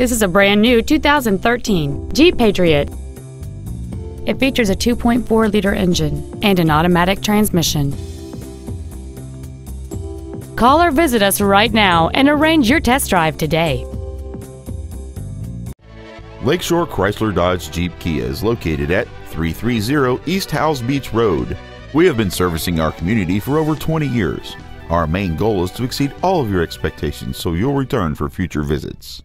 This is a brand new 2013 Jeep Patriot. It features a 2.4 liter engine and an automatic transmission. Call or visit us right now and arrange your test drive today. Lakeshore Chrysler Dodge Jeep Kia is located at 330 East Howze Beach Road. We have been servicing our community for over 20 years. Our main goal is to exceed all of your expectations so you'll return for future visits.